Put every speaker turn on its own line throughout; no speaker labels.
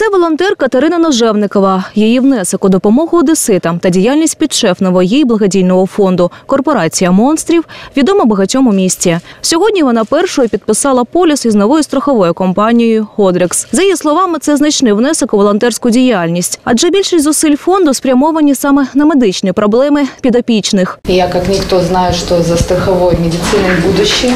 волонтер Катерина Ножевникова. Її внесок у допомогу одеситам та діяльність підшефного її благодійного фонду Корпорація монстрів відома багатьом у місті. Сьогодні вона першою підписала поліс із новою страховою компанією Ходрекс. За її словами, це значний внесок у волонтерську діяльність, адже більшість зусиль фонду спрямовані саме на медичні проблеми підопічних.
Я, как никто, знаю, что за страховой медициной будущее.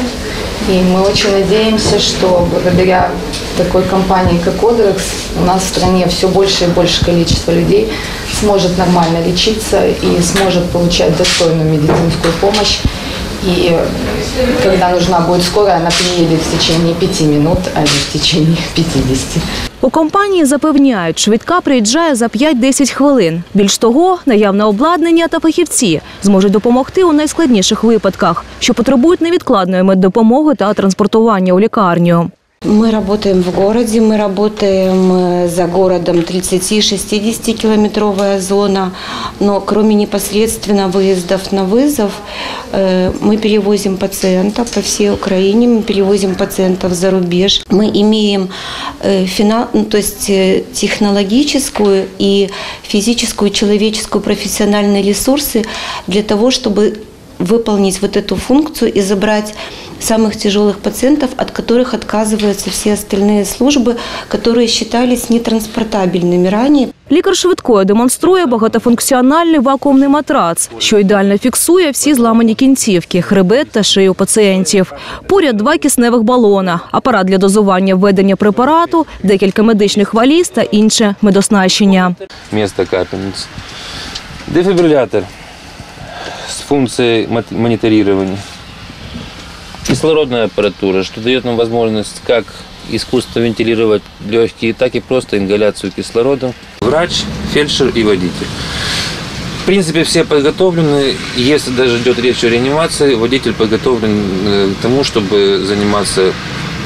И мы очень надеемся, что благодаря такой компании, как Одерекс, у нас в стране все больше и больше количество людей сможет нормально лечиться и сможет получать достойную медицинскую помощь. И когда нужна будет скорая, она приедет в течение пяти минут, а не в течение 50.
У компанії запевняють, швидка приїжджає за 5-10 хвилин. Більш того, наявне обладнання та фахівці зможуть допомогти у найскладніших випадках, що потребують невідкладної меддопомоги та транспортування у лікарню.
Мы работаем в городе, мы работаем э, за городом 30-60 километровая зона, но кроме непосредственно выездов на вызов, э, мы перевозим пациентов по всей Украине, мы перевозим пациентов за рубеж. Мы имеем э, фина- ну, то есть технологическую и физическую, человеческую, профессиональные ресурсы для того, чтобы выполнить вот эту функцию и забрать самых тяжелых пациентов, от которых отказываются все остальные службы, которые считались нетранспортабельными ранее.
Лікар швидкої демонструє багатофункціональний вакуумний матрац, що ідеально фіксує всі зламані кінцівки, хребет та шию пацієнтів. Поряд два кисневих балона, апарат для дозування введення препарату, декілька медичних валіз та інше медоснащення.
место капельницы. Дефибриллятор с функцией мот- мониторирования. Кислородная аппаратура, что дает нам возможность как искусственно вентилировать легкие, так и просто ингаляцию кислорода. Врач, фельдшер и водитель. В принципе, все подготовлены. Если даже идет речь о реанимации, водитель подготовлен э, к тому, чтобы заниматься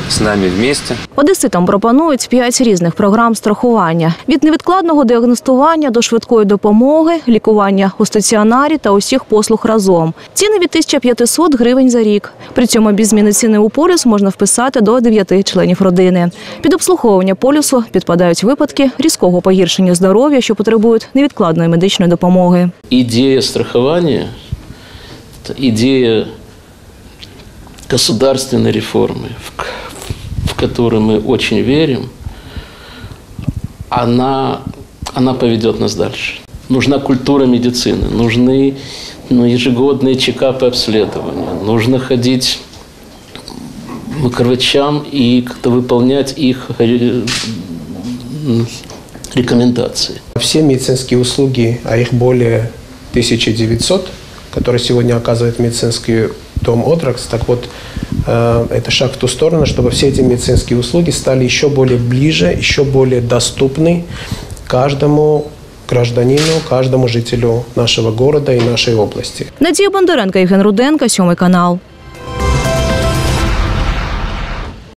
с нами вместе.
Одеситам пропонують п'ять різних програм страхування від невідкладного діагностування до швидкої допомоги, лікування у стаціонарі та усіх послуг разом. Ціни від 1500 гривень за рік. При цьому без зміни ціни у полюс можна вписати до 9 членів родини. Під обслуговування полюсу підпадають випадки різкого погіршення здоров'я, що потребують невідкладної медичної допомоги.
идея страхования, это идея государственной реформы, в которую мы очень верим, она, она поведет нас дальше. Нужна культура медицины, нужны ну, ежегодные чекапы обследования, нужно ходить к врачам и как-то выполнять их э, м, рекомендации.
Все медицинские услуги, а их более 1900, которые сегодня оказывает медицинский дом Одракс, так вот, это шаг в ту сторону, чтобы все эти медицинские услуги стали еще более ближе, еще более доступны каждому гражданину, каждому жителю нашего города и нашей области.
Надія Бондаренко, Євген Руденко, сьомий канал.